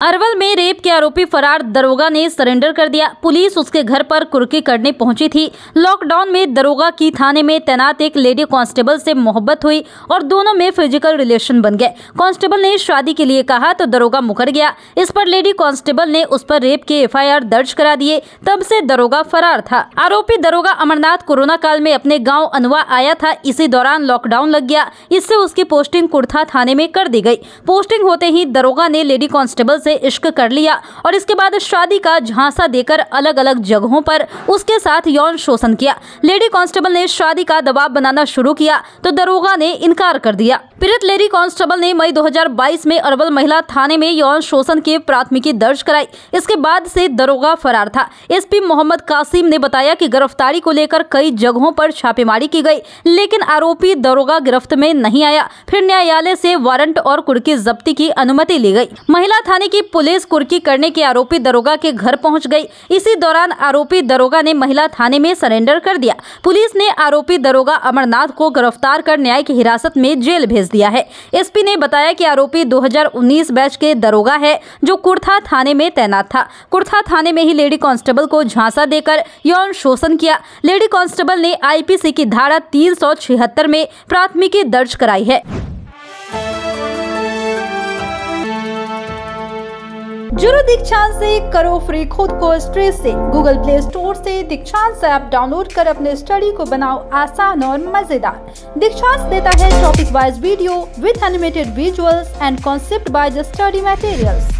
अरवल में रेप के आरोपी फरार दरोगा ने सरेंडर कर दिया। पुलिस उसके घर पर कुर्की करने पहुँची थी। लॉकडाउन में दरोगा की थाने में तैनात एक लेडी कांस्टेबल से मोहब्बत हुई और दोनों में फ़िज़िकल रिलेशन बन गए। कांस्टेबल ने शादी के लिए कहा तो दरोगा मुकर गया। इस पर लेडी कांस्टेबल ने उस पर रेप के एफआईआर दर्ज करा दिए। तब से दरोगा फरार था। आरोपी दरोगा अमरनाथ कोरोना काल में अपने गाँव अनवा आया था। इसी दौरान लॉकडाउन लग गया। इससे उसकी पोस्टिंग कुर्था थाने में कर दी गई पोस्टिंग होते ही दरोगा ने लेडी कांस्टेबल से इश्क कर लिया और इसके बाद शादी का झांसा देकर अलग अलग जगहों पर उसके साथ यौन शोषण किया। लेडी कांस्टेबल ने शादी का दबाव बनाना शुरू किया तो दरोगा ने इनकार कर दिया। पीड़ित लेडी कांस्टेबल ने मई 2022 में अरवल महिला थाने में यौन शोषण की प्राथमिकी दर्ज कराई। इसके बाद से दरोगा फरार था। एसपी मोहम्मद कासिम ने बताया कि गिरफ्तारी को लेकर कई जगहों पर छापेमारी की गई, लेकिन आरोपी दरोगा गिरफ्त में नहीं आया। फिर न्यायालय से वारंट और कुर्की जब्ती की अनुमति ली गई। महिला थाने की पुलिस कुर्की करने के आरोपी दरोगा के घर पहुँच गई। इसी दौरान आरोपी दरोगा ने महिला थाने में सरेंडर कर दिया। पुलिस ने आरोपी दरोगा अमरनाथ को गिरफ़्तार कर न्यायिक हिरासत में जेल भेज दिया है। एसपी ने बताया कि आरोपी 2019 बैच के दरोगा है, जो कुर्था थाने में तैनात था। कुर्था थाने में ही लेडी कांस्टेबल को झांसा देकर यौन शोषण किया। लेडी कांस्टेबल ने आईपीसी की धारा तीन सौ छिहत्तर में प्राथमिकी दर्ज कराई है। जुड़ो दीक्षांत से करो फ्री खुद को स्ट्रेस से। गूगल प्ले स्टोर से दीक्षांत ऐप डाउनलोड कर अपने स्टडी को बनाओ आसान और मज़ेदार। दीक्षांत देता है topic wise video with animated visuals and concept by the study materials